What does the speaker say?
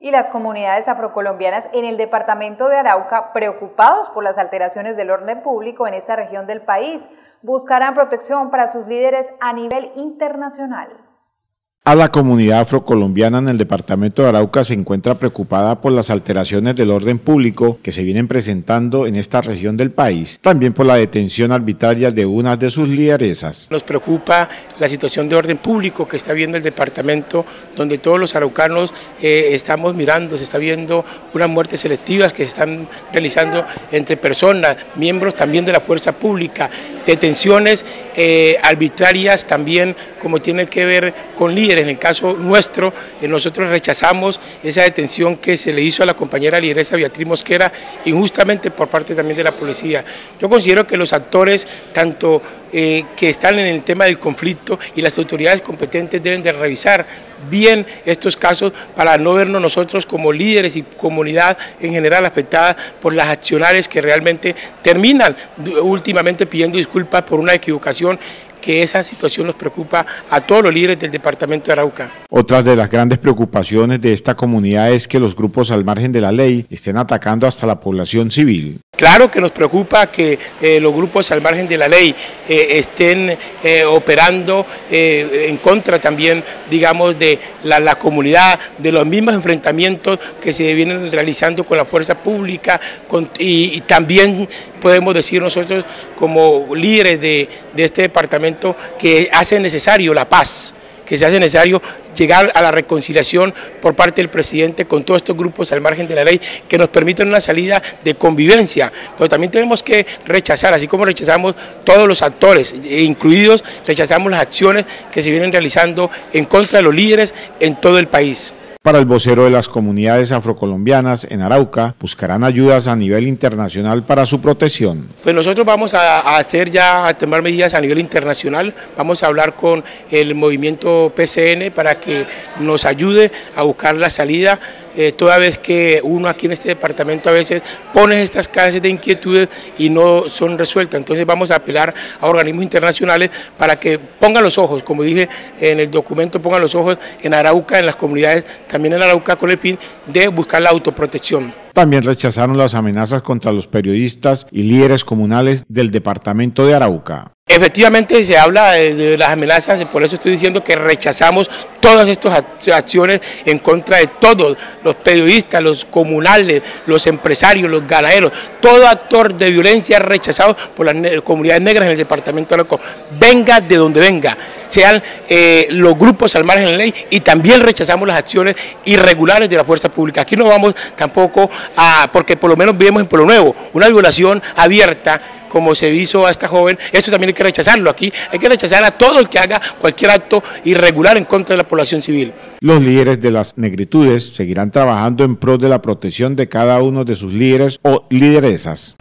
y las comunidades afrocolombianas en el departamento de Arauca, preocupados por las alteraciones del orden público en esta región del país, buscarán protección para sus líderes a nivel internacional. A la comunidad afrocolombiana en el departamento de Arauca se encuentra preocupada por las alteraciones del orden público que se vienen presentando en esta región del país, también por la detención arbitraria de una de sus lideresas. Nos preocupa la situación de orden público que está viendo el departamento, donde todos los araucanos eh, estamos mirando, se está viendo unas muertes selectivas que se están realizando entre personas, miembros también de la fuerza pública, detenciones eh, arbitrarias también como tiene que ver con líderes en el caso nuestro, eh, nosotros rechazamos esa detención que se le hizo a la compañera lideresa Beatriz Mosquera, injustamente por parte también de la policía. Yo considero que los actores, tanto eh, que están en el tema del conflicto y las autoridades competentes deben de revisar bien estos casos para no vernos nosotros como líderes y comunidad en general afectada por las acciones que realmente terminan últimamente pidiendo disculpas por una equivocación que esa situación nos preocupa a todos los líderes del departamento de Arauca. Otra de las grandes preocupaciones de esta comunidad es que los grupos al margen de la ley estén atacando hasta la población civil. Claro que nos preocupa que eh, los grupos al margen de la ley eh, estén eh, operando en contra también, digamos, de la, comunidad, de los mismos enfrentamientos que se vienen realizando con la fuerza pública y, también podemos decir nosotros como líderes de, de este departamento que hace necesario la paz que se hace necesario llegar a la reconciliación por parte del presidente con todos estos grupos al margen de la ley que nos permiten una salida de convivencia, pero también tenemos que rechazar, así como rechazamos todos los actores, incluidos rechazamos las acciones que se vienen realizando en contra de los líderes en todo el país. Para el vocero de las comunidades afrocolombianas en Arauca, buscarán ayudas a nivel internacional para su protección. Pues nosotros vamos a, hacer ya, a tomar medidas a nivel internacional, vamos a hablar con el movimiento PCN para que nos ayude a buscar la salida, eh, toda vez que uno aquí en este departamento a veces pone estas clases de inquietudes y no son resueltas. Entonces vamos a apelar a organismos internacionales para que pongan los ojos, como dije en el documento, pongan los ojos en Arauca, en las comunidades también en Arauca con el fin de buscar la autoprotección. También rechazaron las amenazas contra los periodistas y líderes comunales del departamento de Arauca. Efectivamente se habla de, las amenazas, por eso estoy diciendo que rechazamos todas estas acciones en contra de todos, los periodistas, los comunales, los empresarios, los ganaderos, todo actor de violencia rechazado por las comunidades negras en el departamento de Arauca, venga de donde venga, sean eh, los grupos al margen de la ley y también rechazamos las acciones irregulares de la fuerza pública. Aquí no vamos tampoco a, porque por lo menos vivimos en Pueblo Nuevo, una violación abierta como se hizo a esta joven, eso también hay que rechazarlo. Aquí hay que rechazar a todo el que haga cualquier acto irregular en contra de la población civil. Los líderes de las negritudes seguirán trabajando en pro de la protección de cada uno de sus líderes o lideresas.